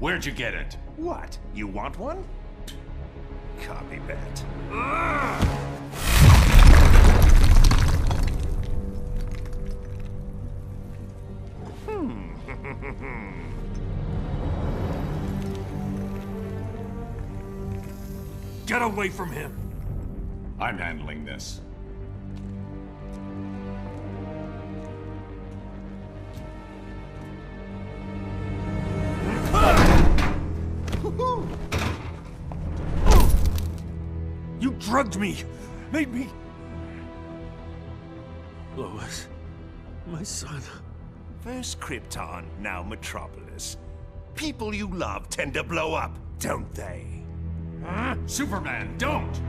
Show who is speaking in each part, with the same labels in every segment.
Speaker 1: Where'd you get it?
Speaker 2: What? You want one? Copy that. Hmm.
Speaker 3: Get away from him!
Speaker 1: I'm handling this.
Speaker 3: Drugged me! Made me... Lois. My son.
Speaker 2: First Krypton, now Metropolis. People you love tend to blow up, don't they? Huh?
Speaker 1: Superman, don't!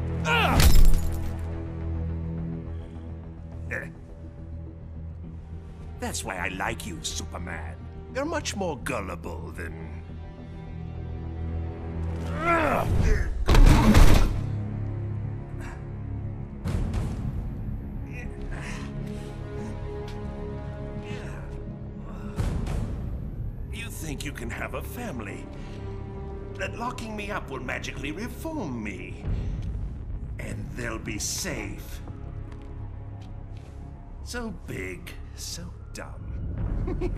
Speaker 2: Eh. That's why I like you, Superman. You're much more gullible than... think you can have a family? That locking me up will magically reform me. And they'll be safe. So big, so dumb.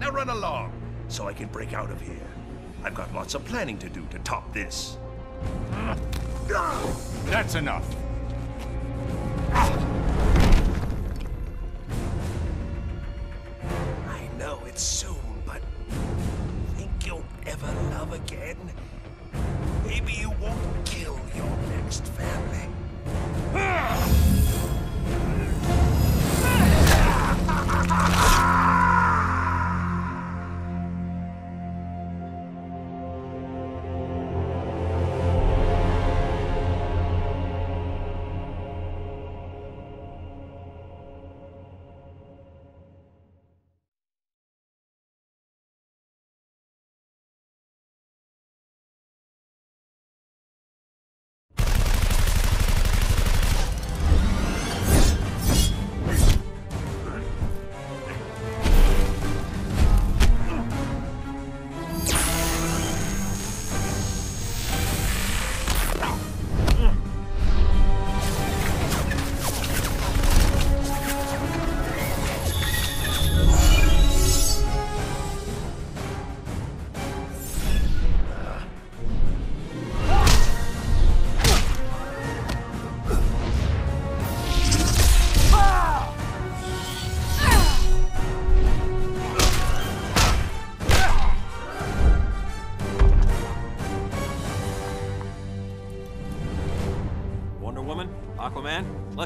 Speaker 2: now run along, so I can break out of here. I've got lots of planning to do to top this.
Speaker 1: That's enough.
Speaker 2: I know it's soon, but think you'll ever love again? Maybe you won't kill your next family.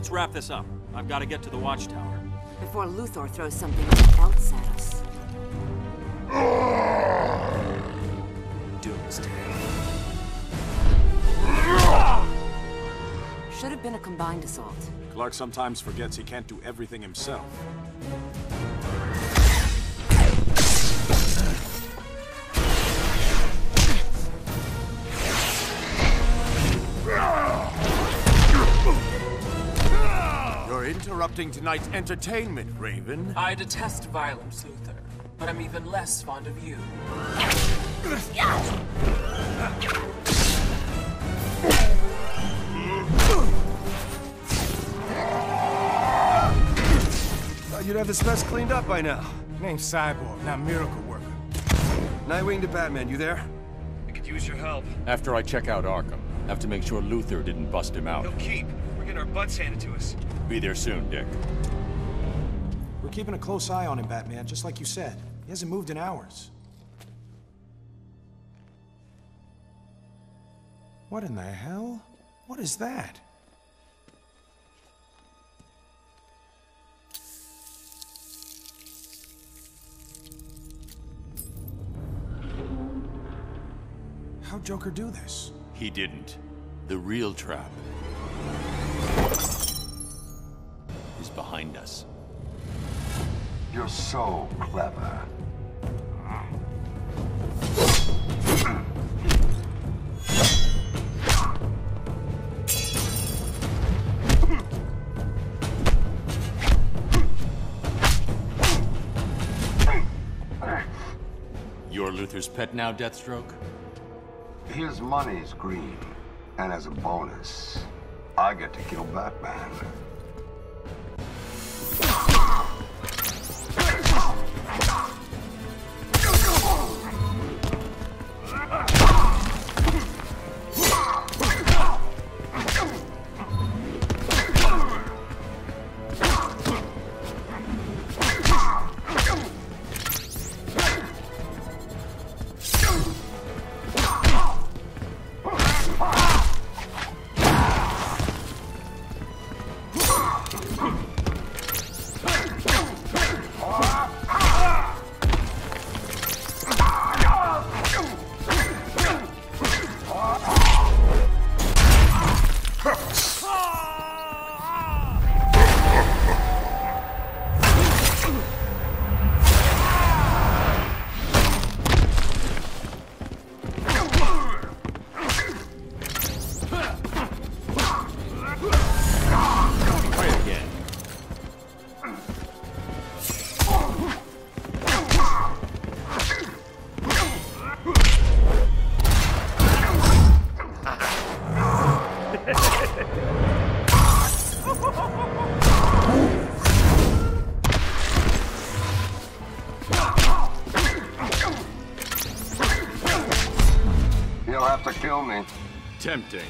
Speaker 3: Let's wrap this up. I've got to get to the Watchtower.
Speaker 4: Before Luthor throws something else at us.
Speaker 2: Doomsday.
Speaker 4: Should have been a combined assault.
Speaker 5: Clark sometimes forgets he can't do everything himself. Interrupting tonight's entertainment, Raven.
Speaker 6: I detest violence, Luthor, but I'm even less fond of you.
Speaker 7: Thought you'd have this mess cleaned up by now.
Speaker 8: Name's Cyborg, not Miracle Worker.
Speaker 7: Nightwing to Batman, you there?
Speaker 8: I could use your help.
Speaker 9: After I check out Arkham, have to make sure Luthor didn't bust him out.
Speaker 8: No keep. We're getting our butts handed to us.
Speaker 9: Be there soon, Dick.
Speaker 10: We're keeping a close eye on him, Batman, just like you said. He hasn't moved in hours. What in the hell? What is that? How'd Joker do this?
Speaker 9: He didn't. The real trap behind us.
Speaker 11: You're so clever.
Speaker 9: You're Luthor's pet now, Deathstroke?
Speaker 11: His money's green, and as a bonus, I get to kill Batman. He'll have to kill me.
Speaker 9: Tempting.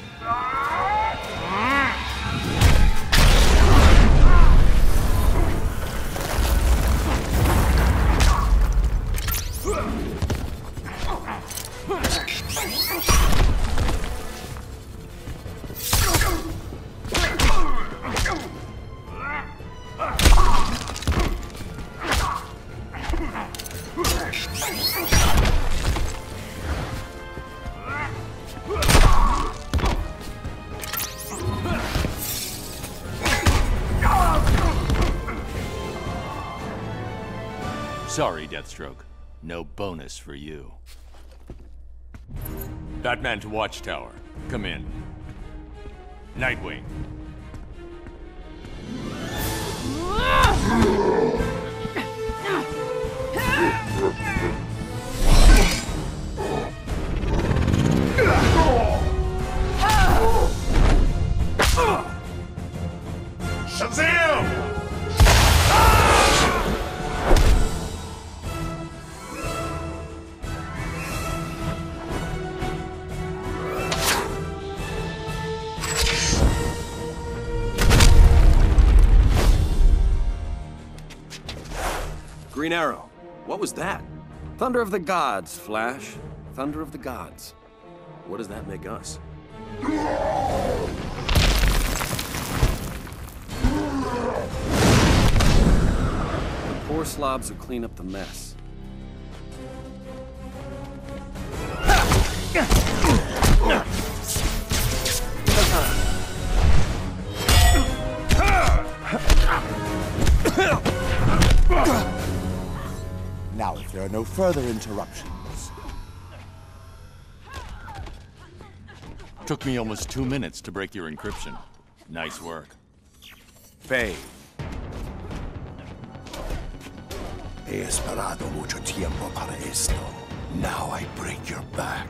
Speaker 9: Sorry, Deathstroke. No bonus for you. Batman to Watchtower. Come in. Nightwing.
Speaker 7: Green Arrow. What was that? Thunder of the Gods, Flash. Thunder of the Gods. What does that make us? The poor slobs who clean up the mess.
Speaker 12: Are no further interruptions,
Speaker 9: Took me almost two minutes to break your encryption. Nice work.
Speaker 7: Faye.
Speaker 12: he esperado mucho tiempo para esto. Now I break your back.